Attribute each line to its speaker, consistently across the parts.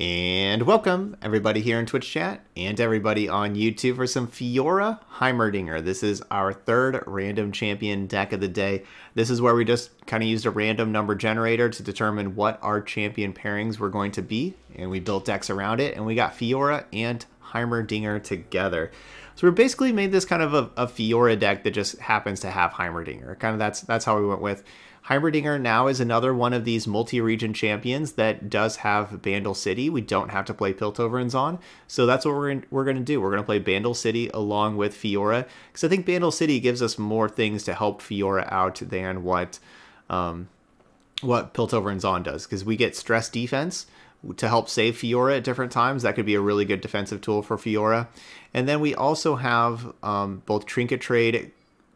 Speaker 1: And welcome everybody here in Twitch chat and everybody on YouTube for some Fiora Heimerdinger. This is our third random champion deck of the day. This is where we just kind of used a random number generator to determine what our champion pairings were going to be. And we built decks around it and we got Fiora and Heimerdinger together. So we basically made this kind of a, a Fiora deck that just happens to have Heimerdinger. Kind of that's that's how we went with. Heimerdinger now is another one of these multi-region champions that does have Bandle City. We don't have to play Piltover and Zaun, so that's what we're, we're going to do. We're going to play Bandle City along with Fiora, because I think Bandle City gives us more things to help Fiora out than what um, what Piltover and Zaun does, because we get stress defense to help save Fiora at different times. That could be a really good defensive tool for Fiora. And then we also have um, both Trinket Trade,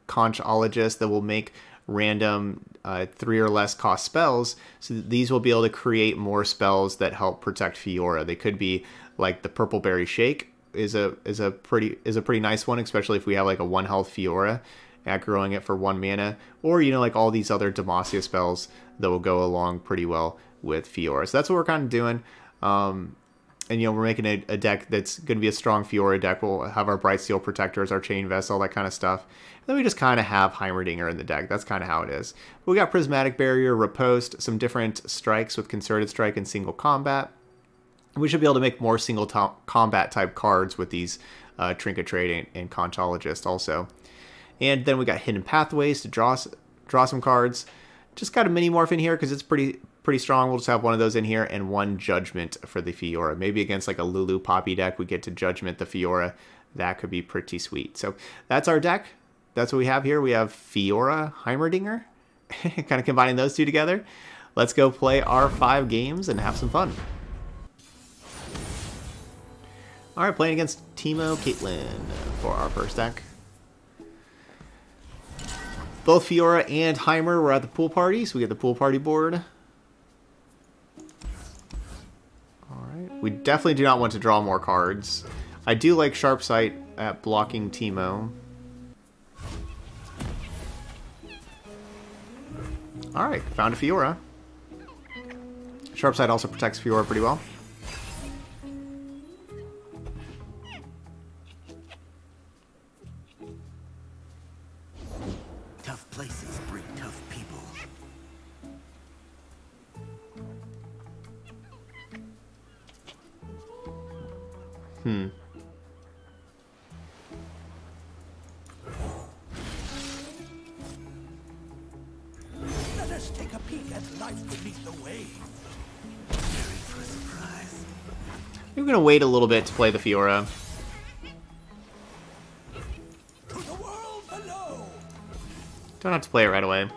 Speaker 1: Conchologist that will make random uh, three or less cost spells. So these will be able to create more spells that help protect Fiora. They could be like the Purple Berry Shake is a is a pretty is a pretty nice one, especially if we have like a one health Fiora at growing it for one mana, or you know like all these other Demacia spells that will go along pretty well with Fiora. So that's what we're kind of doing. Um, and you know we're making a, a deck that's going to be a strong Fiora deck. We'll have our Brightsteel Protectors, our Chain Vest, all that kind of stuff. And then we just kind of have Heimerdinger in the deck. That's kind of how it is. We got Prismatic Barrier, Riposte, some different strikes with Concerted Strike and Single Combat. We should be able to make more single combat type cards with these uh, Trinket Trade and, and Conchologist also. And then we got Hidden Pathways to draw draw some cards. Just got a Minimorph in here because it's pretty pretty strong. We'll just have one of those in here and one Judgment for the Fiora. Maybe against like a Lulu Poppy deck, we get to Judgment the Fiora. That could be pretty sweet. So that's our deck. That's what we have here. We have Fiora Heimerdinger, kind of combining those two together. Let's go play our five games and have some fun. All right, playing against Teemo Caitlyn for our first deck. Both Fiora and Heimer were at the pool party, so we get the pool party board. We definitely do not want to draw more cards. I do like Sharp Sight at blocking Teemo. Alright, found a Fiora. Sharp Sight also protects Fiora pretty well. Wait a little bit to play the Fiora.
Speaker 2: To the world below.
Speaker 1: Don't have to play it right away.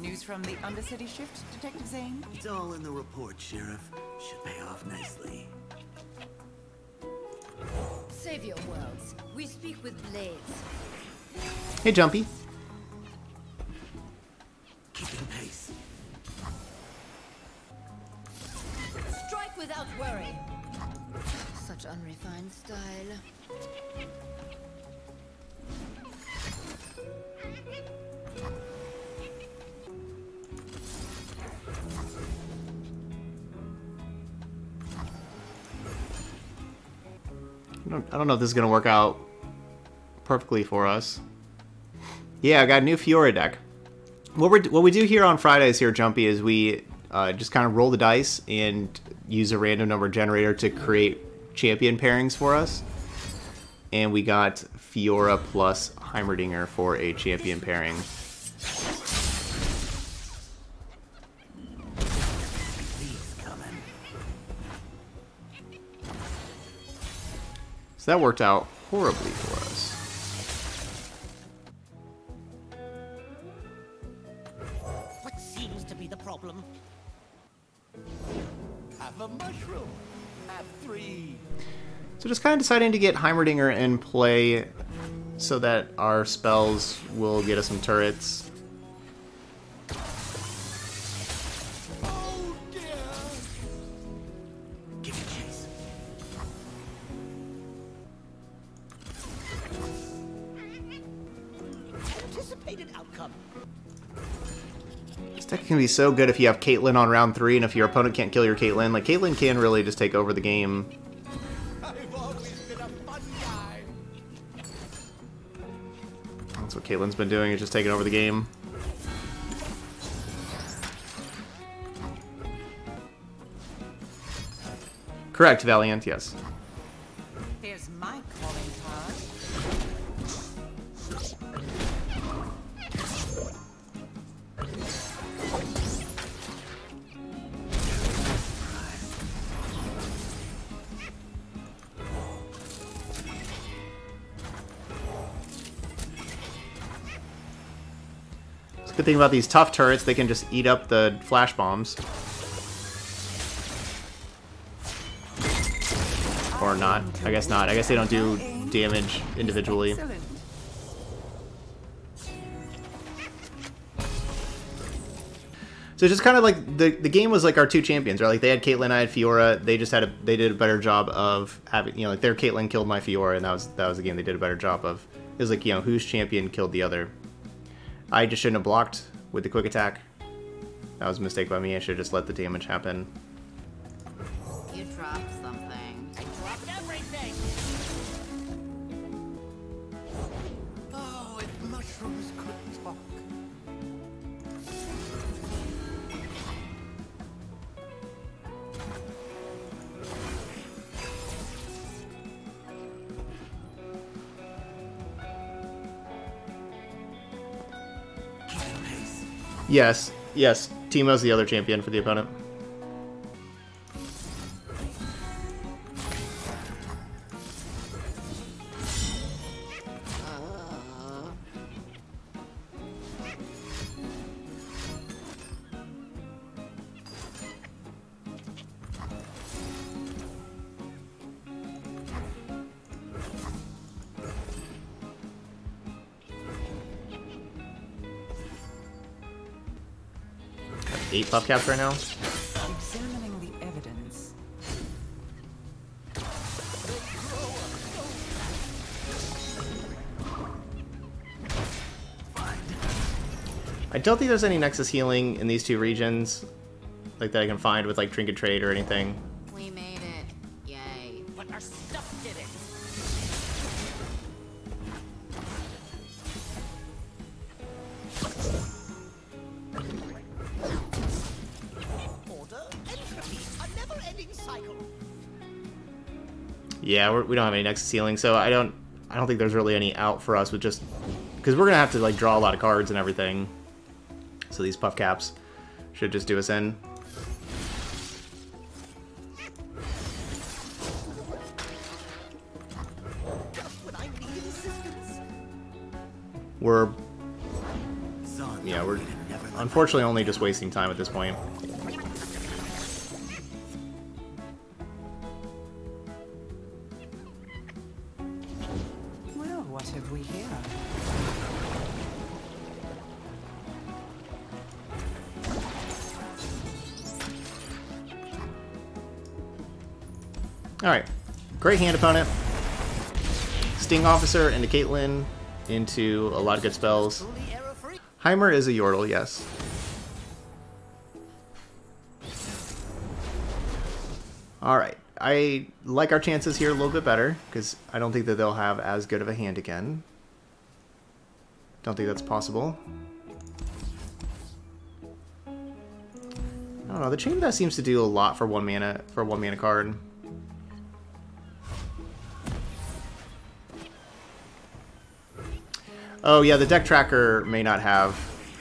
Speaker 3: News from the Undercity shift, Detective Zane?
Speaker 2: It's all in the report, Sheriff. Should pay off nicely.
Speaker 4: Save your worlds. We speak with blades.
Speaker 1: Hey, Jumpy. I don't, I don't know if this is going to work out perfectly for us. Yeah, I got a new Fiora deck. What we what we do here on Fridays here, Jumpy, is we uh, just kind of roll the dice and use a random number generator to create champion pairings for us. And we got Fiora plus Heimerdinger for a champion pairing. That worked out horribly for us.
Speaker 2: What seems to be the problem? Have a mushroom. Have three.
Speaker 1: So just kind of deciding to get Heimerdinger in play so that our spells will get us some turrets. Can be so good if you have Caitlyn on round three, and if your opponent can't kill your Caitlyn. Like, Caitlyn can really just take over the game. That's what Caitlyn's been doing, is just taking over the game. Correct, Valiant, yes. Thing about these tough turrets, they can just eat up the flash bombs. Or not. I guess not. I guess they don't do damage individually. So it's just kind of like the the game was like our two champions, right? Like they had Caitlyn, I had Fiora. They just had a they did a better job of having you know like their Caitlyn killed my Fiora, and that was that was the game they did a better job of. It was like you know whose champion killed the other. I just shouldn't have blocked with the quick attack. That was a mistake by me. I should have just let the damage happen.
Speaker 4: You dropped something.
Speaker 2: I dropped everything. Oh, if mushrooms could talk.
Speaker 1: Yes, yes. Teemo's the other champion for the opponent. Eight puff caps right now.
Speaker 3: Examining the evidence.
Speaker 1: I don't think there's any Nexus healing in these two regions, like that I can find with like Trinket Trade or anything.
Speaker 4: We made it. Yay.
Speaker 2: But our stuff did it.
Speaker 1: Yeah, we're, we don't have any Nexus healing, so I don't I don't think there's really any out for us with just because we're gonna have to like draw a lot of cards and everything. So these puff caps should just do us in. We're yeah we're unfortunately only just wasting time at this point. Great hand opponent. Sting Officer into Caitlyn into a lot of good spells. Heimer is a Yordle, yes. Alright, I like our chances here a little bit better, because I don't think that they'll have as good of a hand again. Don't think that's possible. I don't know, the Chain Death seems to do a lot for one mana for one mana card. Oh yeah, the deck tracker may not have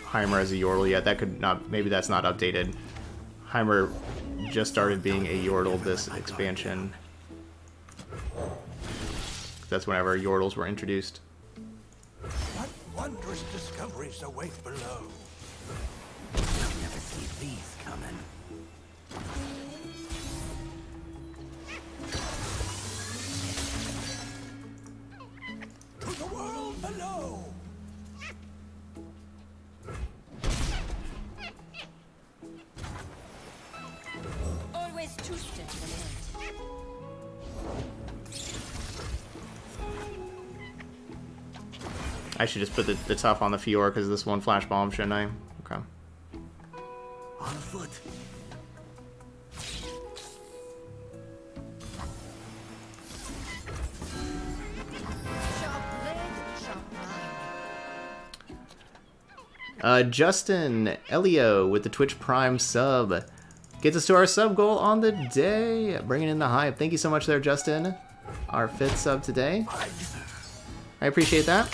Speaker 1: Heimer as a Yordle yet. That could not. Maybe that's not updated. Heimer just started being a Yordle this expansion. That's whenever Yordles were introduced.
Speaker 2: What wondrous discoveries await below? You'll never see these coming. To the world below!
Speaker 1: I should just put the, the tough on the Fiora because this one flash bomb, shouldn't I? Okay. On foot. Uh, Justin Elio with the Twitch Prime sub gets us to our sub goal on the day, bringing in the hype. Thank you so much there, Justin. Our fifth sub today. I appreciate that.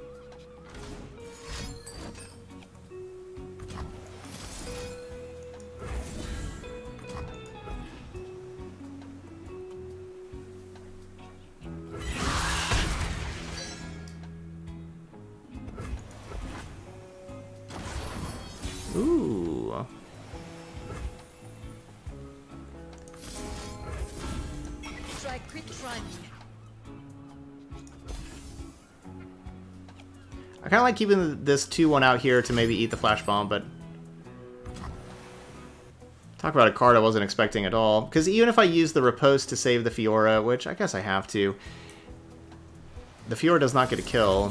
Speaker 1: Like keeping this 2-1 out here to maybe eat the Flash Bomb, but... Talk about a card I wasn't expecting at all. Because even if I use the Riposte to save the Fiora, which I guess I have to, the Fiora does not get a kill.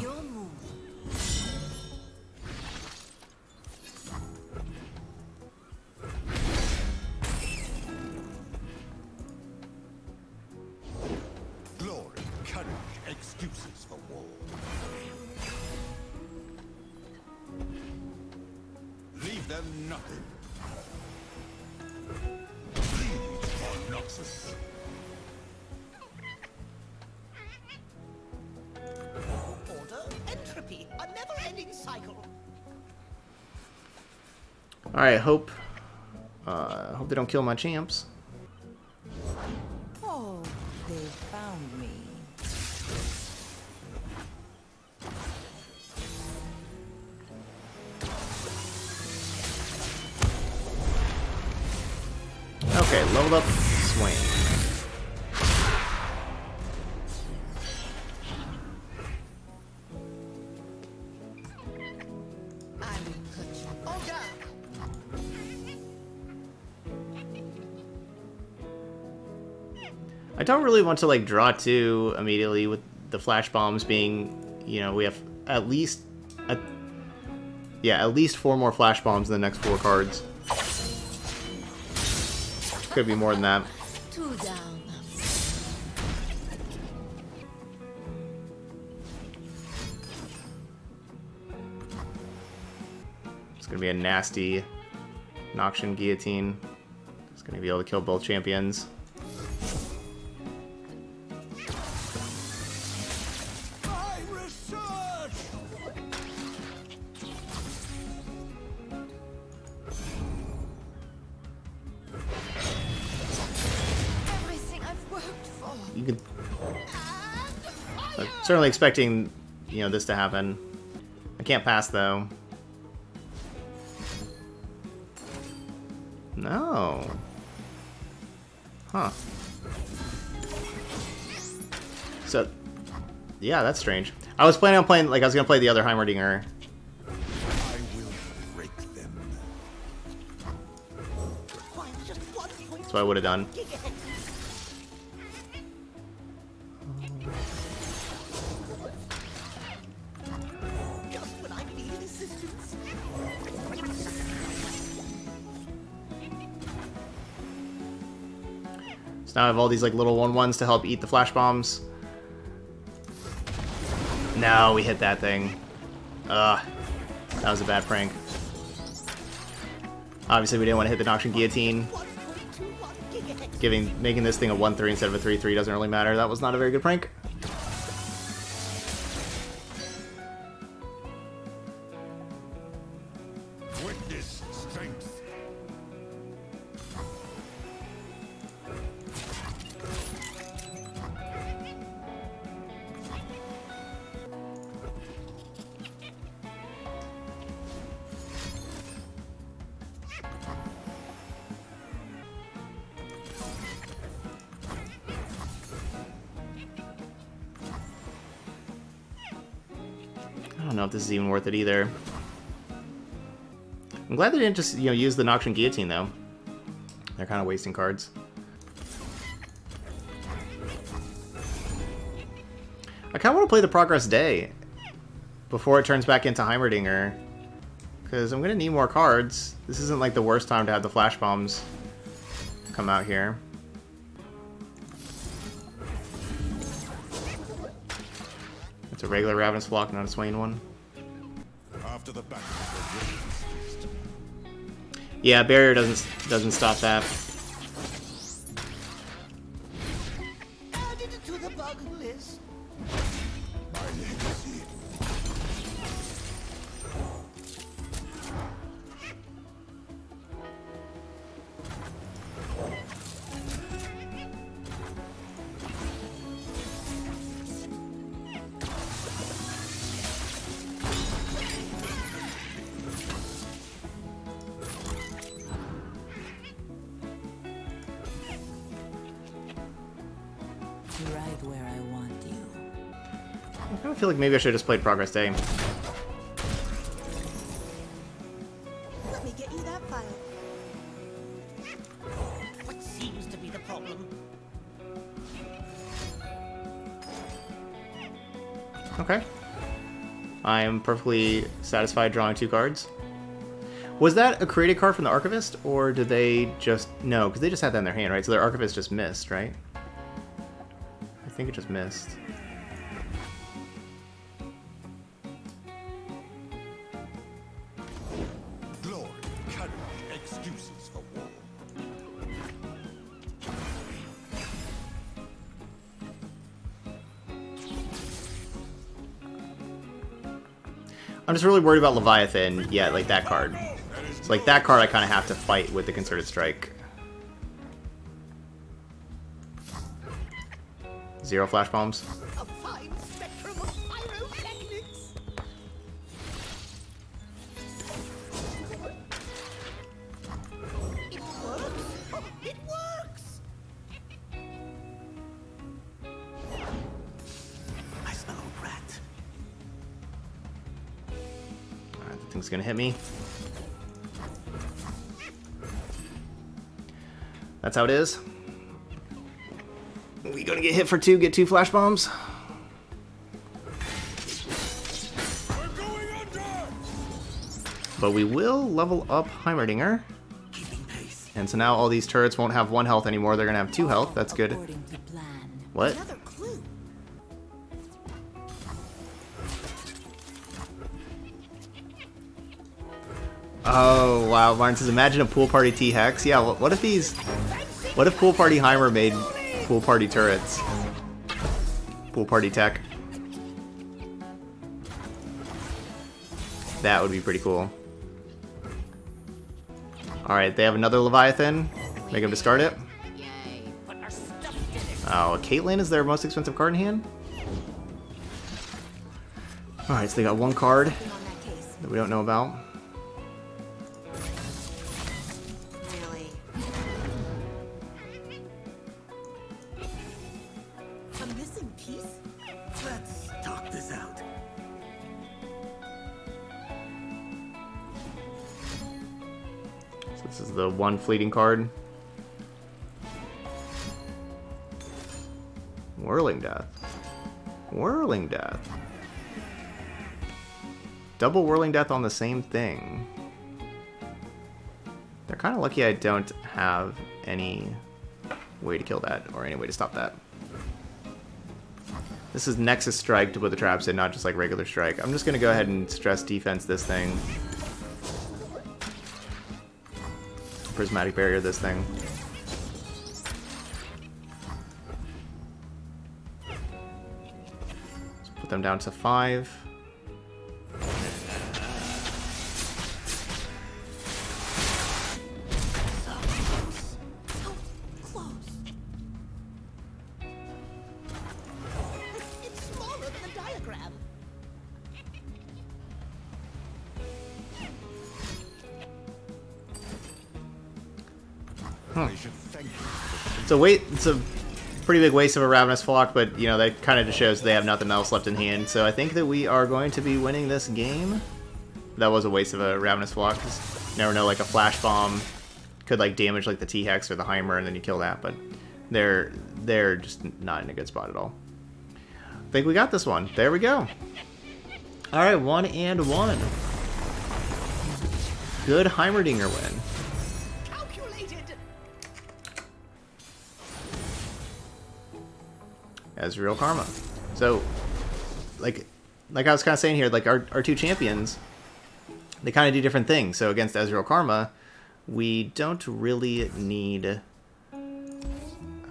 Speaker 2: Glory, courage, excuses for war. Leave them nothing. Bleed for Noxus.
Speaker 5: Order, entropy, a never-ending cycle.
Speaker 1: Alright, hope... Uh, hope they don't kill my champs. Really want to like draw two immediately with the flash bombs being, you know, we have at least, a, yeah, at least four more flash bombs in the next four cards. Could be more than that. It's gonna be a nasty Noxian Guillotine. It's gonna be able to kill both champions. Certainly expecting, you know, this to happen. I can't pass though. No. Huh. So, yeah, that's strange. I was planning on playing, like, I was gonna play the other Heimerdinger. That's what I would have done. Now I have all these, like, little one-ones to help eat the flash bombs. No, we hit that thing. Ugh. That was a bad prank. Obviously, we didn't want to hit the Noxian Guillotine. Giving, making this thing a 1-3 instead of a 3-3 doesn't really matter. That was not a very good prank. Is even worth it either. I'm glad they didn't just, you know, use the Noxian Guillotine, though. They're kind of wasting cards. I kind of want to play the Progress Day before it turns back into Heimerdinger. Because I'm going to need more cards. This isn't like the worst time to have the Flash Bombs come out here. It's a regular Ravenous Flock, not a Swain one.
Speaker 2: After the ceased.
Speaker 1: Yeah, barrier doesn't doesn't stop that. Maybe I should have just played Progress Day.
Speaker 5: Let me get you that file. What seems to be the problem?
Speaker 1: Okay. I am perfectly satisfied drawing two cards. Was that a created card from the Archivist, or did they just... No, because they just had that in their hand, right? So their Archivist just missed, right? I think it just missed. I'm just really worried about Leviathan. Yeah, like that card. Like that card I kind of have to fight with the Concerted Strike. Zero flash bombs. Gonna hit me. That's how it is. We gonna get hit for two, get two flash bombs.
Speaker 2: We're going under!
Speaker 1: But we will level up Heimerdinger. And so now all these turrets won't have one health anymore, they're gonna have two health, that's good.
Speaker 3: According to plan.
Speaker 1: What? Wow, Martin says, imagine a pool party T-Hex. Yeah, what, if these... What if Pool Party Heimer made pool party turrets? Pool party tech. That would be pretty cool. Alright, they have another Leviathan. Make them discard it. Oh, Caitlyn is their most expensive card in hand? Alright, so they got one card
Speaker 5: that
Speaker 1: we don't know about. One fleeting card. Whirling Death. Whirling Death. Double Whirling Death on the same thing. They're kind of lucky I don't have any way to kill that, or any way to stop that. This is Nexus Strike to put the traps in, not just like regular Strike. I'm just going to go ahead and stress defense this thing. Prismatic Barrier this thing. Let's put them down to five.
Speaker 5: It's
Speaker 1: a wait. It's a pretty big waste of a Ravenous Flock, but you know that kind of just shows they have nothing else left in hand. So I think that we are going to be winning this game. That was a waste of a Ravenous Flock. never know, like a Flash Bomb could like damage like the T Hex or the Heimer, and then you kill that. But they're they're just not in a good spot at all. I think we got this one. There we go. All right, one and one. Good Heimerdinger win. As real karma. So, like, like I was kind of saying here, like our, our two champions, they kind of do different things. So against Ezreal Karma, we don't really need. I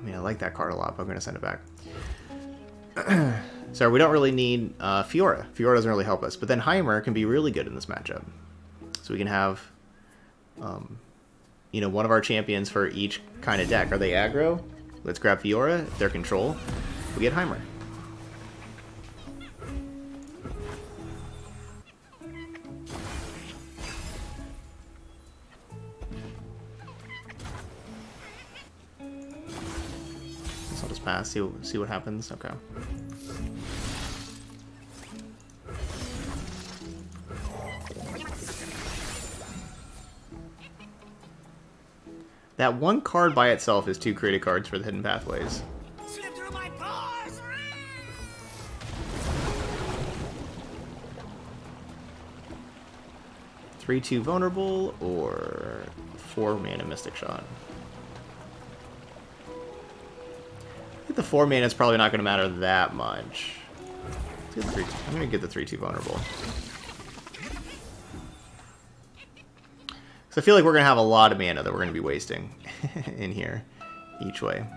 Speaker 1: mean, I like that card a lot, but I'm going to send it back. so we don't really need uh, Fiora. Fiora doesn't really help us, but then Heimer can be really good in this matchup. So we can have, um, you know, one of our champions for each kind of deck. Are they aggro? Let's grab Fiora. If they're control, we get Heimer. I'll just pass, see, see what happens. Okay. That one card by itself is two created cards for the hidden pathways. 3 2 vulnerable or 4 mana Mystic Shot? I think the 4 mana is probably not going to matter that much. i I'm going to get the 3 2 vulnerable. Because I feel like we're going to have a lot of mana that we're going to be wasting in here each way.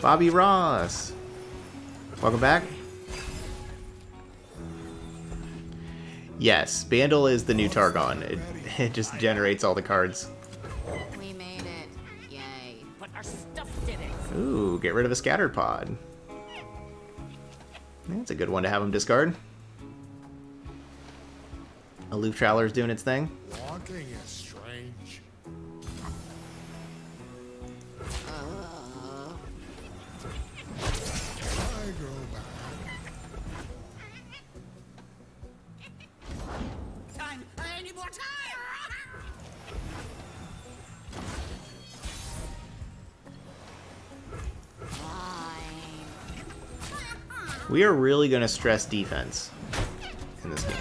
Speaker 1: Bobby Ross! Welcome back. Yes, Bandle is the new Targon. It, it just generates all the cards.
Speaker 4: We made it. Yay. But our stuff did it.
Speaker 1: Ooh, get rid of a scattered pod. That's a good one to have him discard. Aloof Traveler's doing its thing.
Speaker 6: Walking is
Speaker 1: We are really going to stress defense in this game.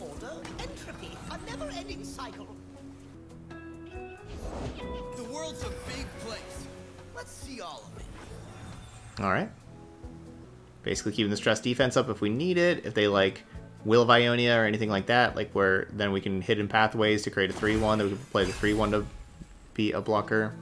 Speaker 5: Order, entropy, a never-ending cycle.
Speaker 2: The world's a big place. Let's see all of it.
Speaker 1: Alright. Basically keeping the stress defense up if we need it. If they like Will of Ionia or anything like that, like where then we can hidden pathways to create a 3-1 that we can play the 3-1 to be a blocker.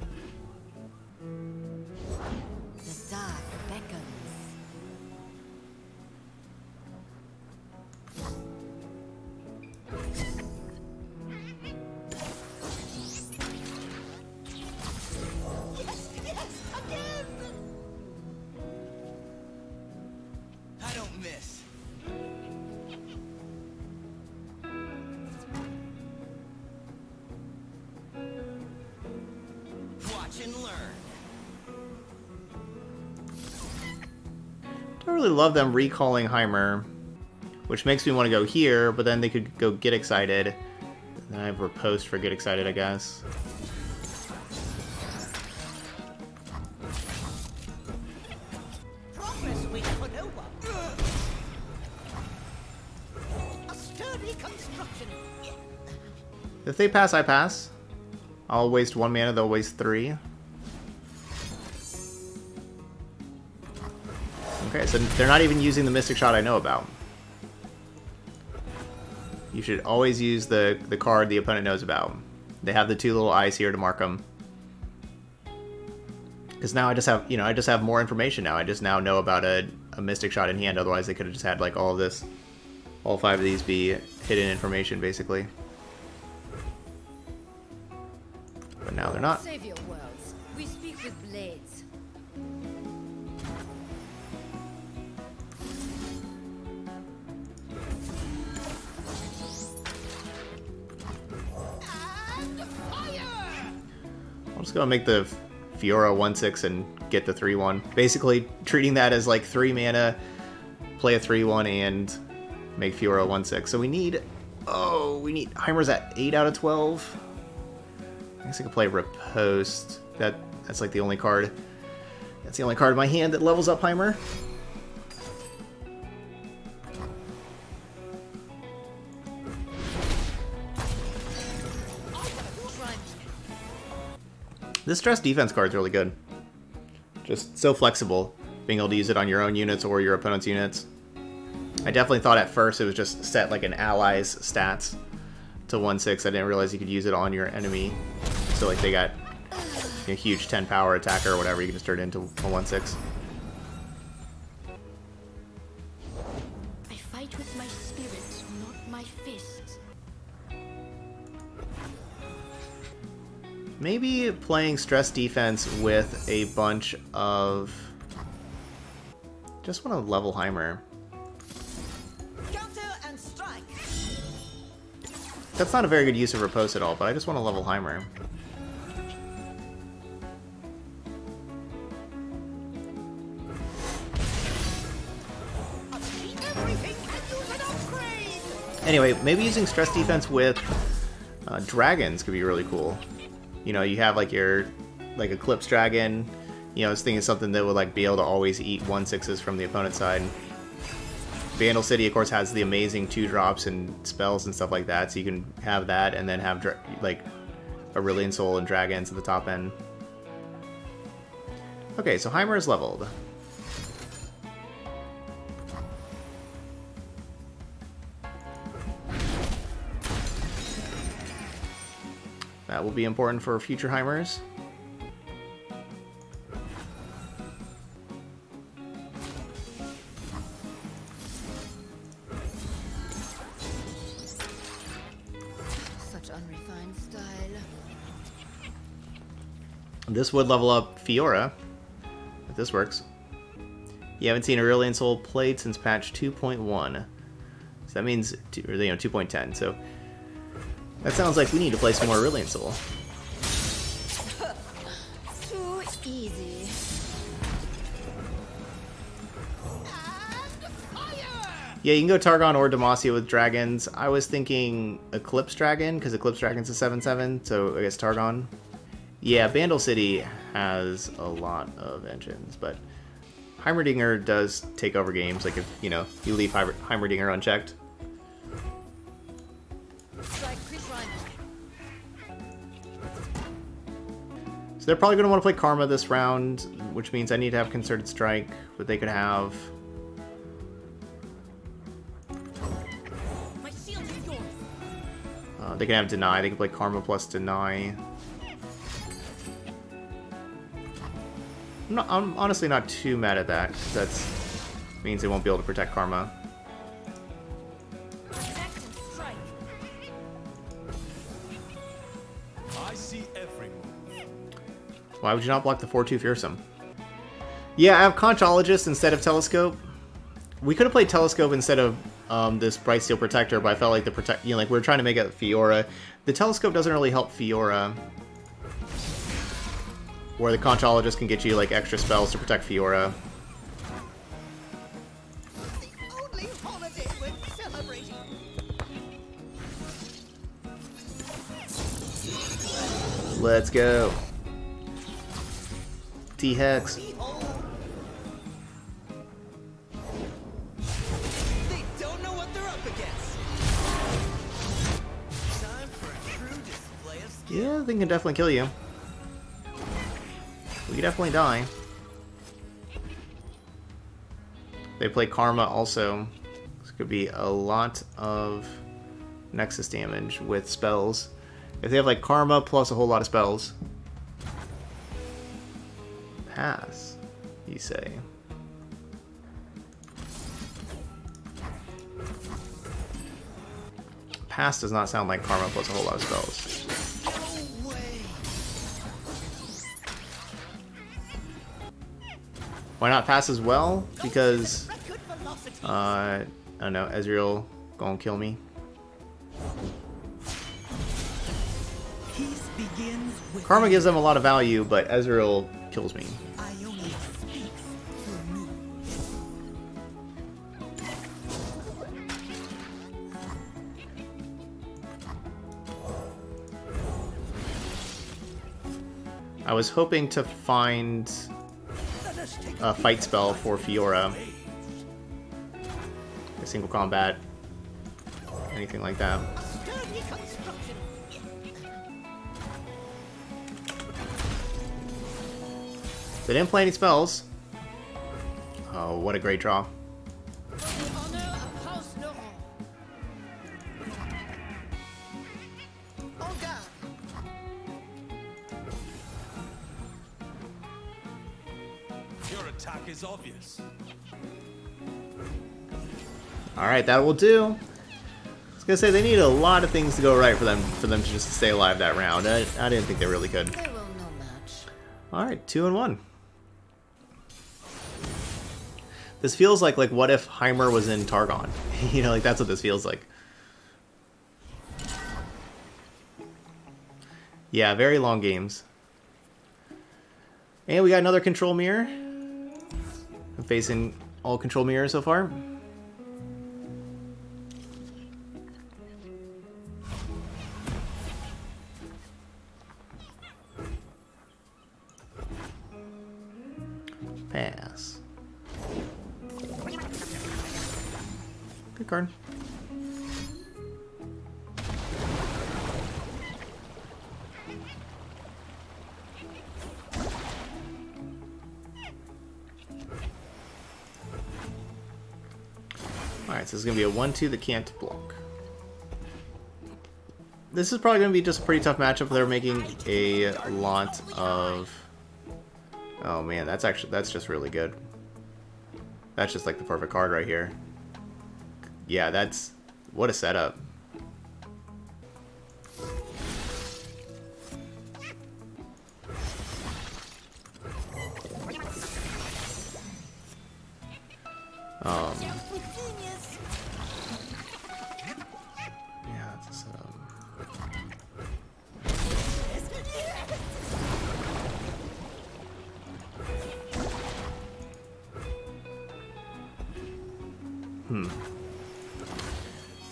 Speaker 2: Don't
Speaker 1: really love them recalling Heimer, which makes me want to go here, but then they could go get excited. Then I have riposte for get excited, I guess.
Speaker 5: Progress waits for no one. A sturdy construction.
Speaker 1: If they pass, I pass. I'll waste one mana, they'll waste three. So they're not even using the Mystic Shot I know about. You should always use the, the card the opponent knows about. They have the two little eyes here to mark them. Because now I just have, you know, I just have more information now. I just now know about a, a Mystic Shot in hand. Otherwise, they could have just had, like, all of this, all five of these be hidden information, basically. But now they're not. Just gonna make the Fiora 1-6 and get the 3-1. Basically, treating that as like 3 mana, play a 3-1 and make Fiora 1-6. So we need... Oh, we need... Heimer's at 8 out of 12. I guess I could play Riposte. That, that's like the only card... That's the only card in my hand that levels up Heimer. This stress defense card is really good. Just so flexible, being able to use it on your own units or your opponent's units. I definitely thought at first it was just set like an ally's stats to 1-6. I didn't realize you could use it on your enemy. So like they got a huge 10 power attacker or whatever, you can just turn it into a 1-6. Maybe playing stress defense with a bunch of... Just want to level Heimer. That's not a very good use of Riposte at all, but I just want to level Heimer.
Speaker 5: Everything can use an upgrade.
Speaker 1: Anyway, maybe using stress defense with uh, dragons could be really cool. You know, you have like your like Eclipse Dragon. You know, I was thinking something that would like be able to always eat one sixes from the opponent's side. Bandle City, of course, has the amazing two drops and spells and stuff like that, so you can have that and then have like Aurelion Sol and dragons at the top end. Okay, so Heimer is leveled. That will be important for future Heimers.
Speaker 3: Such unrefined style.
Speaker 1: This would level up Fiora, if this works. You haven't seen Aurelion Sol played since patch 2.1. So that means, two, or, you know, 2.10. So that sounds like we need to play some more Aurelion Sol.
Speaker 3: Too easy.
Speaker 1: Yeah, you can go Targon or Demacia with dragons. I was thinking Eclipse Dragon, because Eclipse Dragon's a 7-7, so I guess Targon. Yeah, Bandle City has a lot of engines, but Heimerdinger does take over games, like if, you know, you leave Heimer- Heimerdinger unchecked. So they're probably going to want to play Karma this round, which means I need to have Concerted Strike, but they could have...
Speaker 5: My shield is yours.
Speaker 1: Uh, they can have Deny, they can play Karma plus Deny. I'm, not, I'm honestly not too mad at that, 'cause that means they won't be able to protect Karma. Why would you not block the 4-2 Fearsome? Yeah, I have Conchologist instead of Telescope. We could have played Telescope instead of um, this Brightsteel Protector, but I felt like the protect, you know, like we are trying to make it Fiora. The Telescope doesn't really help Fiora. Where the Conchologist can get you like extra spells to protect Fiora. Let's go. Yeah, the thing can definitely kill you. We could definitely die. They play Karma also. This could be a lot of Nexus damage with spells. If they have like Karma plus a whole lot of spells. Pass, you say. Pass does not sound like Karma plus a whole lot of spells. Why not pass as well? Because, uh, I don't know, Ezreal gonna kill me.
Speaker 5: Peace begins with
Speaker 1: Karma gives them a lot of value, but Ezreal kills me. I was hoping to find a fight spell for Fiora. A single combat. Anything like that. They didn't play any spells. Oh, what a great draw.
Speaker 5: The honor of House Laurent. En garde.
Speaker 2: Your attack is obvious.
Speaker 1: Alright, that will do. I was gonna say they need a lot of things to go right for them for them to just stay alive that round. I, I didn't think they really could.
Speaker 5: They will no match.
Speaker 1: Alright, two and one. This feels like like what if Heimer was in Targon? you know, like that's what this feels like. Yeah, very long games. And we got another control mirror. I'm facing all control mirrors so far. A 1-2 that can't block. This is probably going to be just a pretty tough matchup. They're making a lot of... Oh man, that's actually, that's just really good. That's just like the perfect card right here. Yeah, that's... What a setup. Hmm.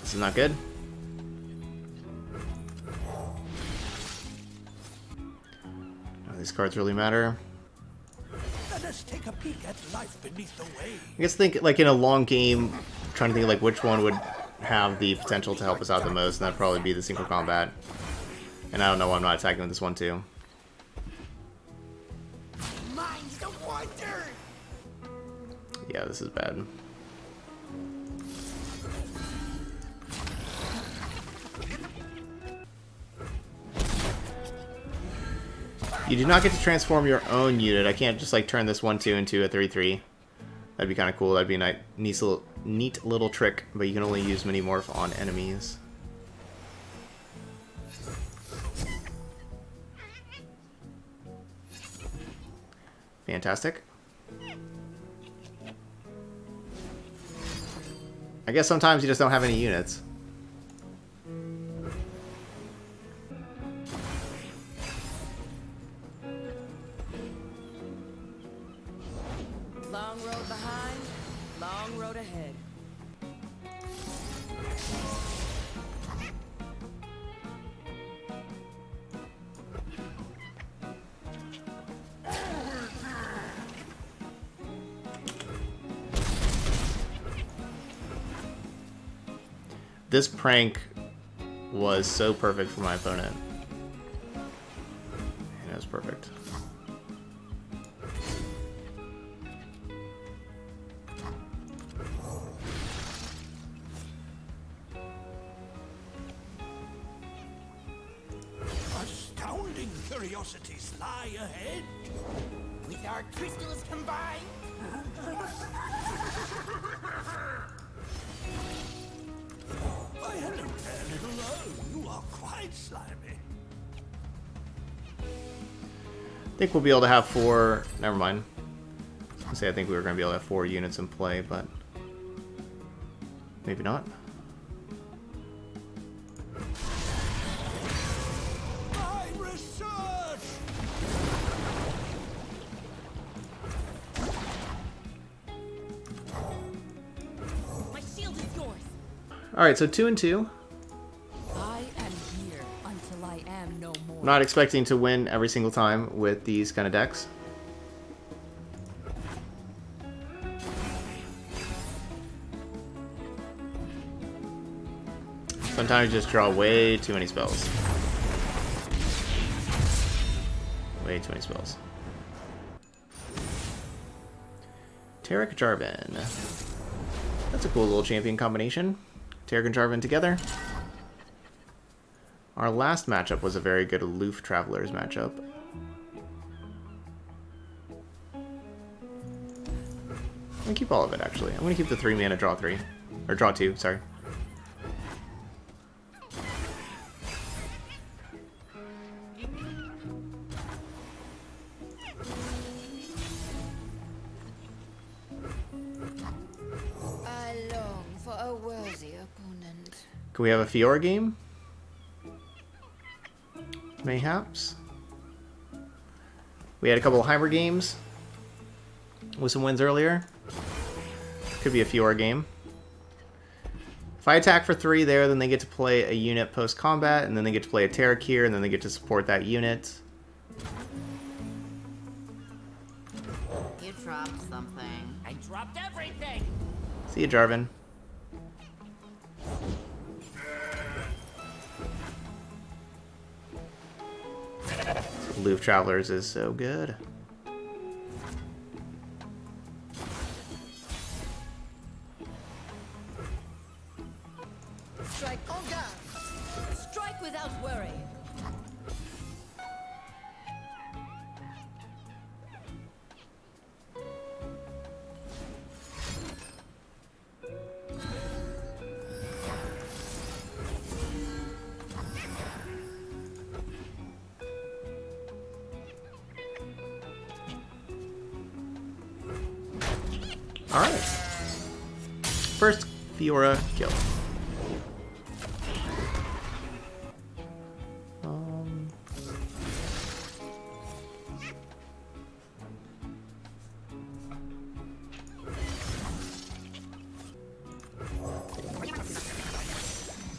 Speaker 1: This is not good. These cards really matter.
Speaker 2: Let us take a peek at life beneath the waves.
Speaker 1: I guess think like in a long game, trying to think like which one would have the potential to help us out the most, and that'd probably be the single combat. And I don't know why I'm not attacking with this one too.
Speaker 2: Mine's the wonder!
Speaker 1: Yeah, this is bad. You do not get to transform your own unit. I can't just like turn this 1-2 into a 3-3. That'd be kind of cool. That'd be a ni- nice little, neat little trick, but you can only use Minimorph on enemies. Fantastic. I guess sometimes you just don't have any units.
Speaker 7: Road ahead.
Speaker 1: This prank was so perfect for my opponent. Be able to have four. Never mind. I say I think we were gonna be able to have four units in play, but maybe not.
Speaker 2: My research!
Speaker 3: My shield is yours.
Speaker 1: All right, so two and two. Not expecting to win every single time with these kind of decks. Sometimes you just draw way too many spells. Way too many spells. Taric Jarvan. That's a cool little champion combination. Taric and Jarvan together. Our last matchup was a very good Aloof Travelers matchup. I'm gonna keep all of it actually. I'm gonna keep the three mana draw three. Or draw two, sorry.
Speaker 5: I long for a worthy opponent.
Speaker 1: Can we have a Fiora game? Mayhaps. We had a couple of Heimer games with some wins earlier. Could be a Fiora game. If I attack for three there, then they get to play a unit post-combat, and then they get to play a Terra here, and then they get to support that unit.
Speaker 4: You dropped something.
Speaker 2: I dropped everything.
Speaker 1: See you, Loop Travelers is so good.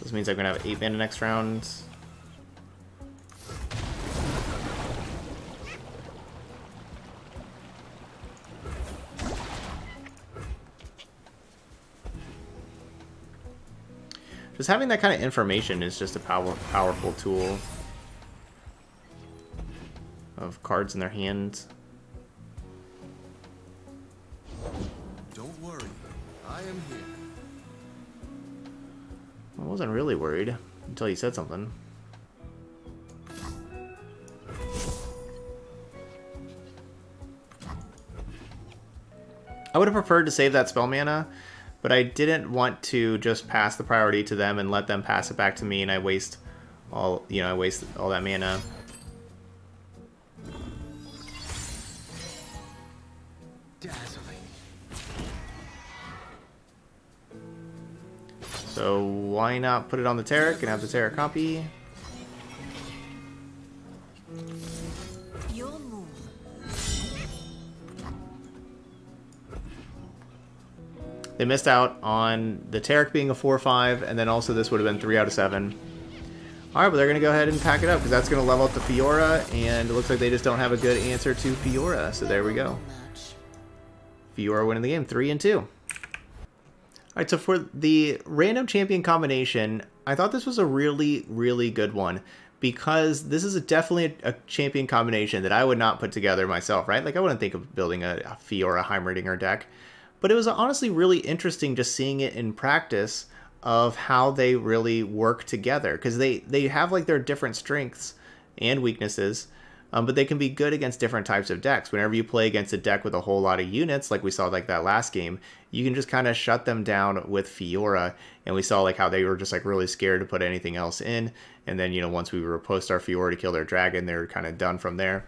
Speaker 1: This means I'm gonna have 8 mana next round. Just having that kind of information is just a power, powerful tool of cards in their hands. You said something. I would have preferred to save that spell mana, but I didn't want to just pass the priority to them and let them pass it back to me and I waste all, you know, I waste all that mana. Why not put it on the Taric and have the Taric copy? They missed out on the Taric being a 4-5, and then also this would have been 3 out of 7. Alright, but they're going to go ahead and pack it up, because that's going to level up the Fiora, and it looks like they just don't have a good answer to Fiora, so there we go. Fiora winning the game, 3 and 2. Alright, so for the random champion combination, I thought this was a really, really good one. Because this is a, definitely a, a champion combination that I would not put together myself, right? Like, I wouldn't think of building a, a Fiora Heimerdinger deck. But it was honestly really interesting just seeing it in practice of how they really work together. Because they, they have, like, their different strengths and weaknesses. Um, but they can be good against different types of decks. Whenever you play against a deck with a whole lot of units, like we saw like that last game, you can just kind of shut them down with Fiora. And we saw like how they were just like really scared to put anything else in. And then, you know, once we Riposte our Fiora to kill their dragon, they're kind of done from there.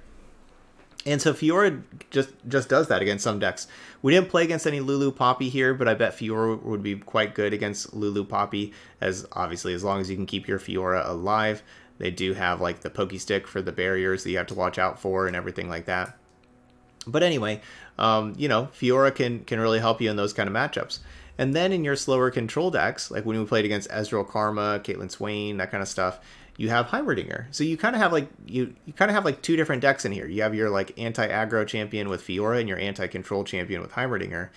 Speaker 1: And so Fiora just just does that against some decks. We didn't play against any Lulu Poppy here, but I bet Fiora would be quite good against Lulu Poppy, as obviously as long as you can keep your Fiora alive. They do have like the pokey stick for the barriers that you have to watch out for and everything like that. But anyway, um, you know, Fiora can can really help you in those kind of matchups. And then in your slower control decks, like when we played against Ezreal Karma, Caitlyn Swain, that kind of stuff, you have Heimerdinger. So you kind of have like you you kind of have like two different decks in here. You have your like anti-aggro champion with Fiora and your anti-control champion with Heimerdinger,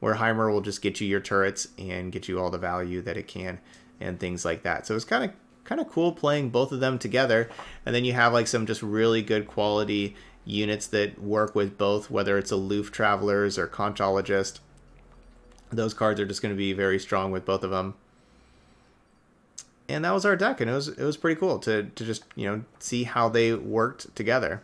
Speaker 1: where Heimer will just get you your turrets and get you all the value that it can and things like that. So it's kind of kind of cool playing both of them together and then you have like some just really good quality units that work with both, whether it's Aloof Travelers or Conchologist. Those cards are just going to be very strong with both of them. And that was our deck, and it was it was pretty cool to to just you know see how they worked together.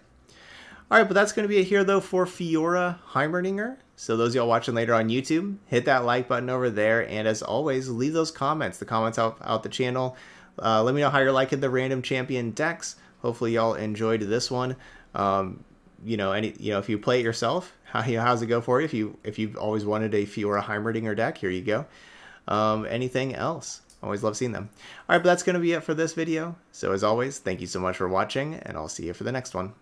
Speaker 1: All right, but that's going to be it here though for Fiora Heimerdinger. So those y'all watching later on YouTube, hit that like button over there, and as always, leave those comments. The comments out out the channel. Uh, let me know how you're liking the random champion decks. Hopefully y'all enjoyed this one. Um, you know, any you know, if you play it yourself, how you know, how's it go for you? If you if you've always wanted a Fiora Heimerdinger deck, here you go. Um, anything else? Always love seeing them. All right, but that's going to be it for this video. So as always, thank you so much for watching, and I'll see you for the next one.